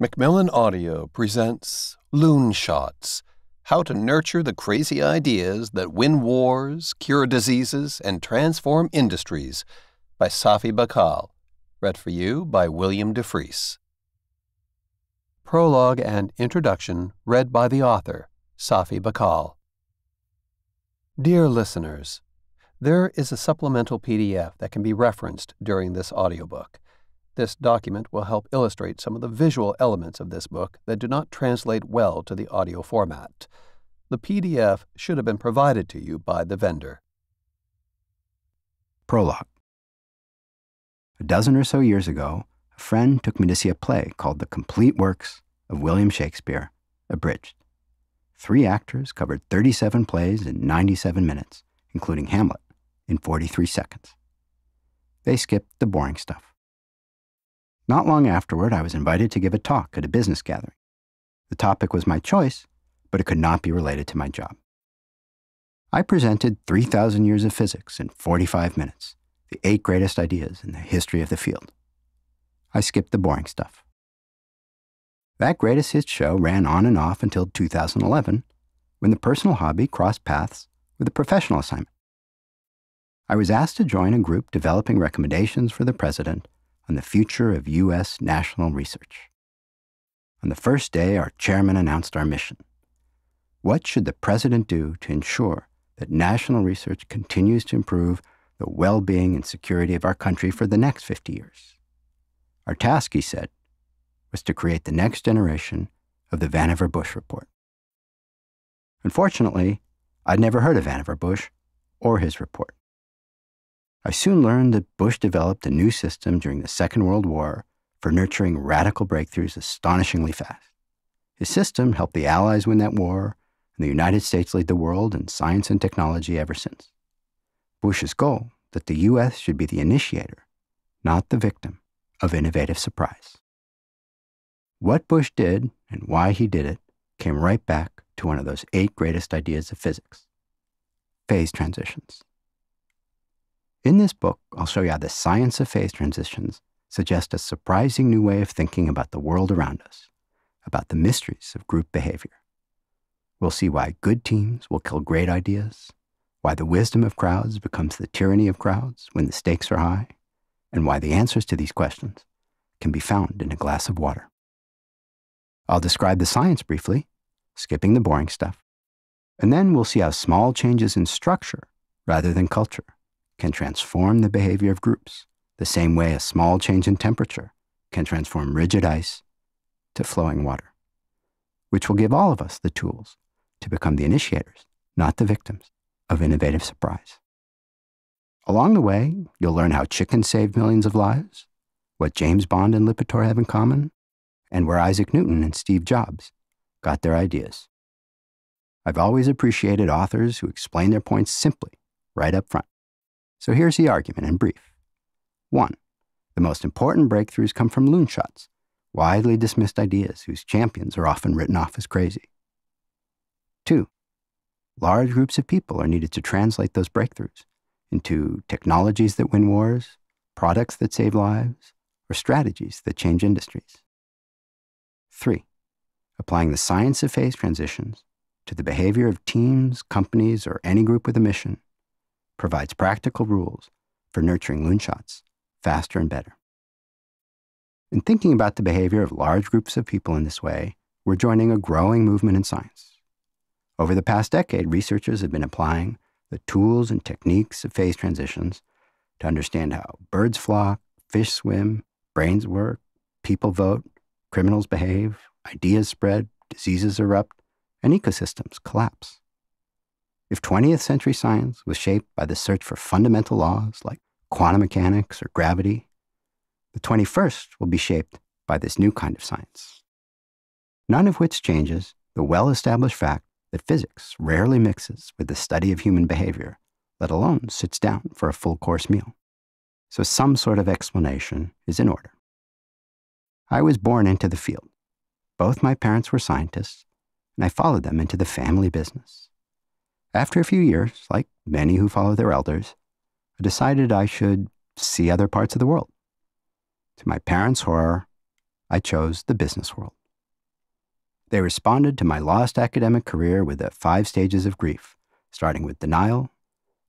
Macmillan Audio presents Loonshots How to Nurture the Crazy Ideas That Win Wars, Cure Diseases, and Transform Industries by Safi Bahcall. Read for you by William Dufris. Prologue and Introduction read by the author, Safi Bahcall. Dear listeners, there is a supplemental PDF that can be referenced during this audiobook. This document will help illustrate some of the visual elements of this book that do not translate well to the audio format. The PDF should have been provided to you by the vendor. Prologue A dozen or so years ago, a friend took me to see a play called The Complete Works of William Shakespeare, abridged. Three actors covered 37 plays in 97 minutes, including Hamlet, in 43 seconds. They skipped the boring stuff. Not long afterward, I was invited to give a talk at a business gathering. The topic was my choice, but it could not be related to my job. I presented 3,000 years of physics in 45 minutes, the eight greatest ideas in the history of the field. I skipped the boring stuff. That greatest hits show ran on and off until 2011, when the personal hobby crossed paths with a professional assignment. I was asked to join a group developing recommendations for the president on the future of U.S. national research. On the first day, our chairman announced our mission. What should the president do to ensure that national research continues to improve the well being and security of our country for the next 50 years? Our task, he said, was to create the next generation of the Vannevar Bush Report. Unfortunately, I'd never heard of Vannevar Bush or his report. I soon learned that Bush developed a new system during the Second World War for nurturing radical breakthroughs astonishingly fast. His system helped the Allies win that war, and the United States lead the world in science and technology ever since. Bush's goal that the U.S. should be the initiator, not the victim, of innovative surprise. What Bush did and why he did it came right back to one of those eight greatest ideas of physics phase transitions. In this book, I'll show you how the science of phase transitions suggests a surprising new way of thinking about the world around us, about the mysteries of group behavior. We'll see why good teams will kill great ideas, why the wisdom of crowds becomes the tyranny of crowds when the stakes are high, and why the answers to these questions can be found in a glass of water. I'll describe the science briefly, skipping the boring stuff, and then we'll see how small changes in structure rather than culture can transform the behavior of groups, the same way a small change in temperature can transform rigid ice to flowing water, which will give all of us the tools to become the initiators, not the victims, of innovative surprise. Along the way, you'll learn how chickens saved millions of lives, what James Bond and Lipitor have in common, and where Isaac Newton and Steve Jobs got their ideas. I've always appreciated authors who explain their points simply, right up front. So here's the argument in brief. 1. The most important breakthroughs come from loon shots, widely dismissed ideas whose champions are often written off as crazy. 2. Large groups of people are needed to translate those breakthroughs into technologies that win wars, products that save lives, or strategies that change industries. 3. Applying the science of phase transitions to the behavior of teams, companies, or any group with a mission provides practical rules for nurturing loonshots faster and better. In thinking about the behavior of large groups of people in this way, we're joining a growing movement in science. Over the past decade, researchers have been applying the tools and techniques of phase transitions to understand how birds flock, fish swim, brains work, people vote, criminals behave, ideas spread, diseases erupt, and ecosystems collapse. If 20th century science was shaped by the search for fundamental laws like quantum mechanics or gravity, the 21st will be shaped by this new kind of science. None of which changes the well established fact that physics rarely mixes with the study of human behavior, let alone sits down for a full course meal. So some sort of explanation is in order. I was born into the field. Both my parents were scientists, and I followed them into the family business. After a few years, like many who follow their elders, I decided I should see other parts of the world. To my parents' horror, I chose the business world. They responded to my lost academic career with the five stages of grief, starting with denial,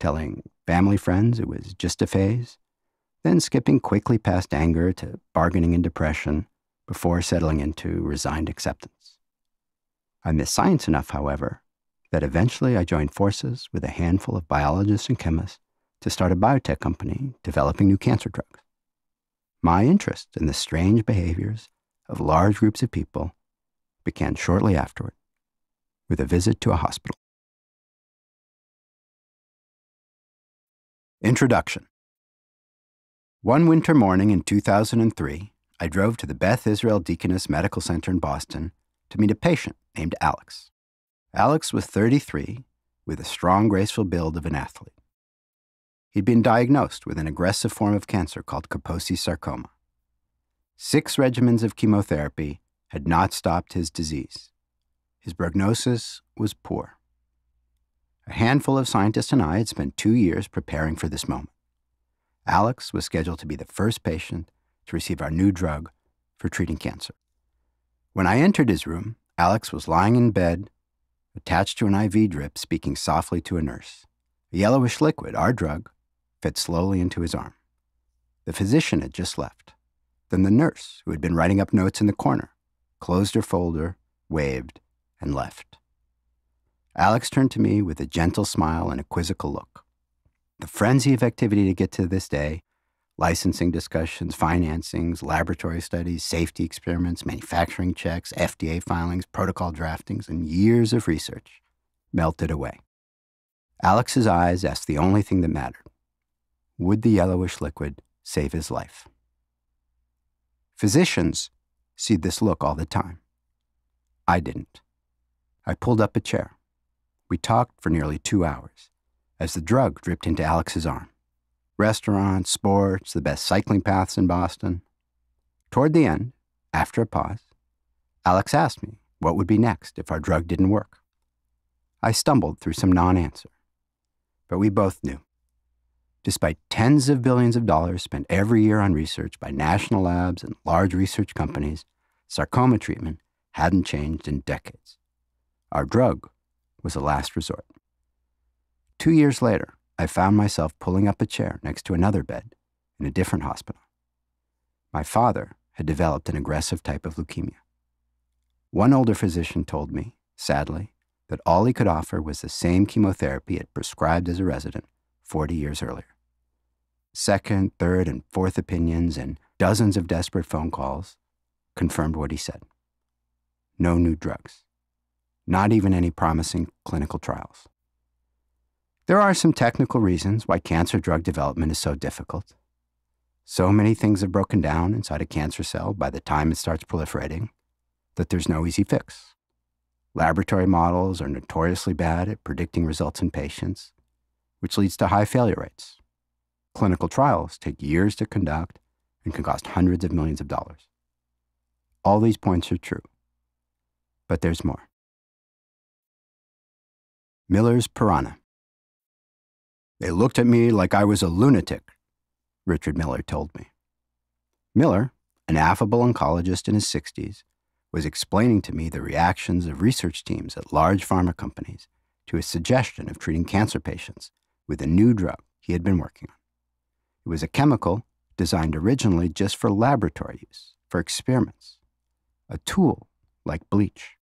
telling family friends it was just a phase, then skipping quickly past anger to bargaining and depression before settling into resigned acceptance. I missed science enough, however, that eventually I joined forces with a handful of biologists and chemists to start a biotech company developing new cancer drugs. My interest in the strange behaviors of large groups of people began shortly afterward with a visit to a hospital. Introduction One winter morning in 2003, I drove to the Beth Israel Deaconess Medical Center in Boston to meet a patient named Alex. Alex was 33 with a strong, graceful build of an athlete. He'd been diagnosed with an aggressive form of cancer called Kaposi sarcoma. Six regimens of chemotherapy had not stopped his disease. His prognosis was poor. A handful of scientists and I had spent two years preparing for this moment. Alex was scheduled to be the first patient to receive our new drug for treating cancer. When I entered his room, Alex was lying in bed, attached to an IV drip, speaking softly to a nurse. A yellowish liquid, our drug, fed slowly into his arm. The physician had just left. Then the nurse, who had been writing up notes in the corner, closed her folder, waved, and left. Alex turned to me with a gentle smile and a quizzical look. The frenzy of activity to get to this day licensing discussions, financings, laboratory studies, safety experiments, manufacturing checks, FDA filings, protocol draftings, and years of research melted away. Alex's eyes asked the only thing that mattered would the yellowish liquid save his life? Physicians see this look all the time. I didn't. I pulled up a chair. We talked for nearly two hours as the drug dripped into Alex's arm. Restaurants, sports, the best cycling paths in Boston. Toward the end, after a pause, Alex asked me what would be next if our drug didn't work. I stumbled through some non answer, but we both knew. Despite tens of billions of dollars spent every year on research by national labs and large research companies, sarcoma treatment hadn't changed in decades. Our drug was a last resort. Two years later, I found myself pulling up a chair next to another bed in a different hospital. My father had developed an aggressive type of leukemia. One older physician told me, sadly, that all he could offer was the same chemotherapy he had prescribed as a resident 40 years earlier. Second, third, and fourth opinions and dozens of desperate phone calls confirmed what he said. No new drugs, not even any promising clinical trials. There are some technical reasons why cancer drug development is so difficult. So many things have broken down inside a cancer cell by the time it starts proliferating that there's no easy fix. Laboratory models are notoriously bad at predicting results in patients, which leads to high failure rates. Clinical trials take years to conduct and can cost hundreds of millions of dollars. All these points are true, but there's more. Miller's Piranha. They looked at me like I was a lunatic, Richard Miller told me. Miller, an affable oncologist in his 60s, was explaining to me the reactions of research teams at large pharma companies to his suggestion of treating cancer patients with a new drug he had been working on. It was a chemical designed originally just for laboratory use, for experiments, a tool like bleach.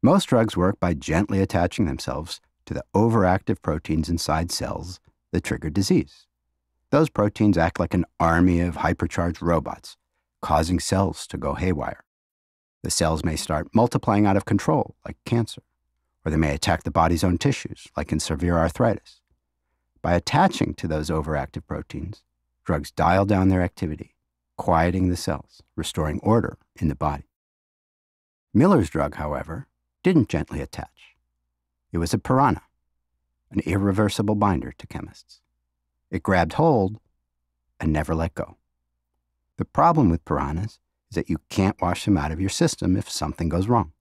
Most drugs work by gently attaching themselves to the overactive proteins inside cells that trigger disease. Those proteins act like an army of hypercharged robots, causing cells to go haywire. The cells may start multiplying out of control, like cancer, or they may attack the body's own tissues, like in severe arthritis. By attaching to those overactive proteins, drugs dial down their activity, quieting the cells, restoring order in the body. Miller's drug, however, didn't gently attach. It was a piranha, an irreversible binder to chemists. It grabbed hold and never let go. The problem with piranhas is that you can't wash them out of your system if something goes wrong.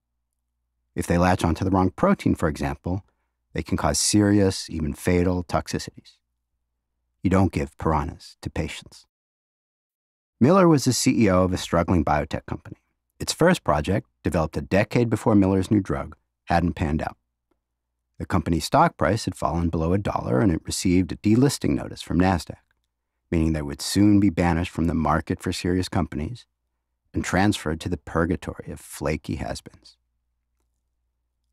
If they latch onto the wrong protein, for example, they can cause serious, even fatal toxicities. You don't give piranhas to patients. Miller was the CEO of a struggling biotech company. Its first project, developed a decade before Miller's new drug, hadn't panned out. The company's stock price had fallen below a dollar and it received a delisting notice from NASDAQ, meaning they would soon be banished from the market for serious companies and transferred to the purgatory of flaky has beens.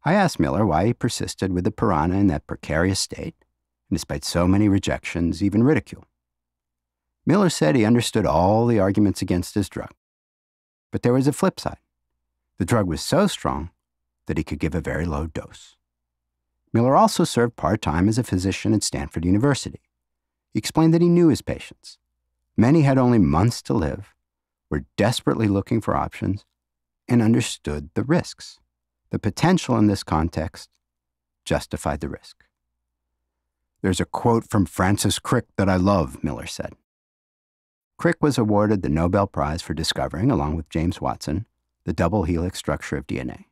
I asked Miller why he persisted with the piranha in that precarious state, and despite so many rejections, even ridicule. Miller said he understood all the arguments against his drug. But there was a flip side. The drug was so strong that he could give a very low dose. Miller also served part time as a physician at Stanford University. He explained that he knew his patients. Many had only months to live, were desperately looking for options, and understood the risks. The potential in this context justified the risk. There's a quote from Francis Crick that I love, Miller said. Crick was awarded the Nobel Prize for discovering, along with James Watson, the double helix structure of DNA.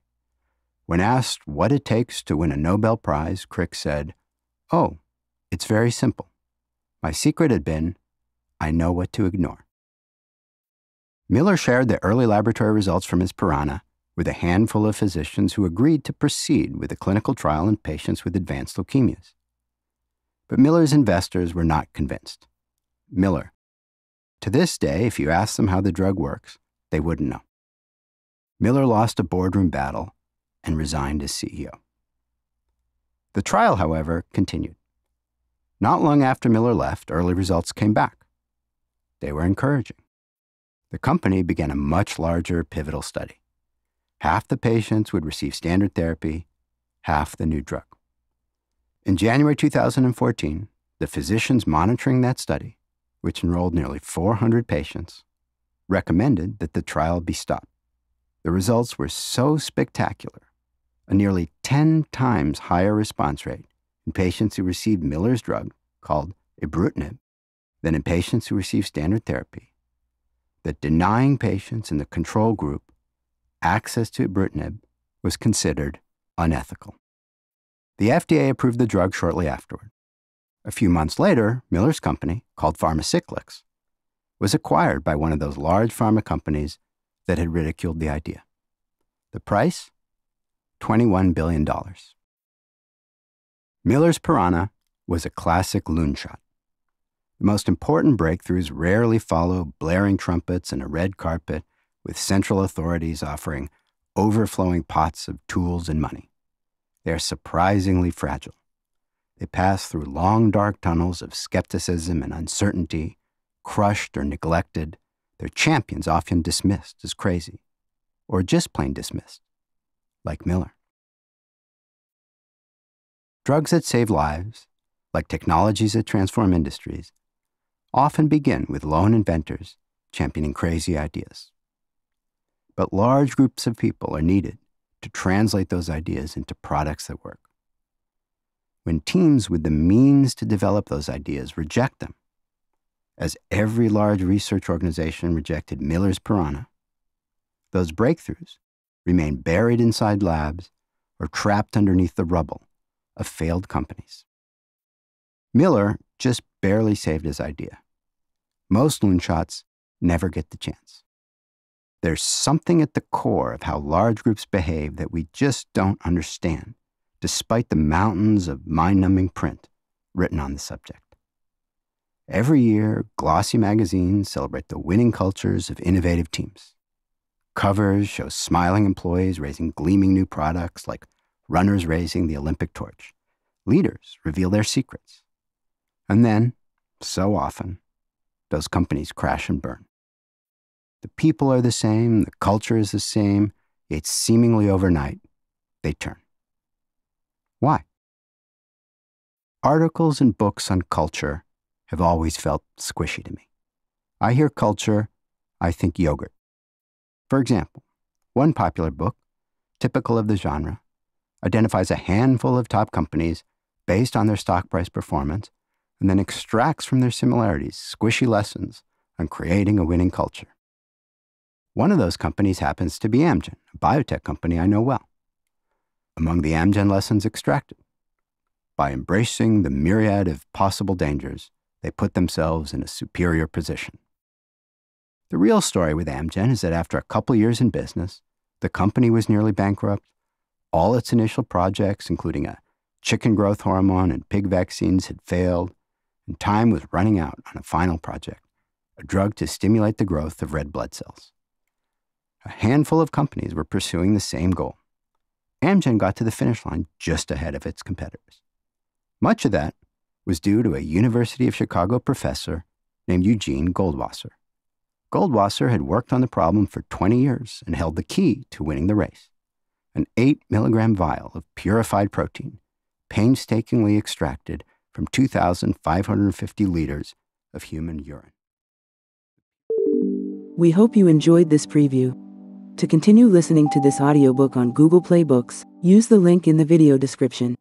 When asked what it takes to win a Nobel Prize, Crick said, Oh, it's very simple. My secret had been, I know what to ignore. Miller shared the early laboratory results from his piranha with a handful of physicians who agreed to proceed with a clinical trial in patients with advanced leukemias. But Miller's investors were not convinced. Miller, to this day, if you ask them how the drug works, they wouldn't know. Miller lost a boardroom battle and resigned as CEO. The trial, however, continued. Not long after Miller left, early results came back. They were encouraging. The company began a much larger pivotal study. Half the patients would receive standard therapy, half the new drug. In January 2014, the physicians monitoring that study, which enrolled nearly 400 patients, recommended that the trial be stopped. The results were so spectacular, a nearly 10 times higher response rate in patients who received Miller's drug, called ibrutinib, than in patients who received standard therapy, that denying patients in the control group access to ibrutinib was considered unethical. The FDA approved the drug shortly afterward. A few months later, Miller's company, called Pharmacyclics, was acquired by one of those large pharma companies that had ridiculed the idea. The price? $21 billion. Miller's Piranha was a classic loon shot. The most important breakthroughs rarely follow blaring trumpets and a red carpet with central authorities offering overflowing pots of tools and money. They are surprisingly fragile. They pass through long, dark tunnels of skepticism and uncertainty, crushed or neglected, their champions often dismissed as crazy, or just plain dismissed, like Miller. Drugs that save lives, like technologies that transform industries, often begin with lone inventors championing crazy ideas but large groups of people are needed to translate those ideas into products that work. When teams with the means to develop those ideas reject them, as every large research organization rejected Miller's piranha, those breakthroughs remain buried inside labs or trapped underneath the rubble of failed companies. Miller just barely saved his idea. Most loonshots never get the chance. There's something at the core of how large groups behave that we just don't understand, despite the mountains of mind numbing print written on the subject. Every year, glossy magazines celebrate the winning cultures of innovative teams. Covers show smiling employees raising gleaming new products like runners raising the Olympic torch. Leaders reveal their secrets. And then, so often, those companies crash and burn. The people are the same, the culture is the same, yet seemingly overnight, they turn. Why? Articles and books on culture have always felt squishy to me. I hear culture, I think yogurt. For example, one popular book, typical of the genre, identifies a handful of top companies based on their stock price performance and then extracts from their similarities squishy lessons on creating a winning culture. One of those companies happens to be Amgen, a biotech company I know well. Among the Amgen lessons extracted, by embracing the myriad of possible dangers, they put themselves in a superior position. The real story with Amgen is that after a couple years in business, the company was nearly bankrupt. All its initial projects, including a chicken growth hormone and pig vaccines, had failed, and time was running out on a final project a drug to stimulate the growth of red blood cells. A handful of companies were pursuing the same goal. Amgen got to the finish line just ahead of its competitors. Much of that was due to a University of Chicago professor named Eugene Goldwasser. Goldwasser had worked on the problem for 20 years and held the key to winning the race an 8 milligram vial of purified protein, painstakingly extracted from 2,550 liters of human urine. We hope you enjoyed this preview. To continue listening to this audiobook on Google Play Books, use the link in the video description.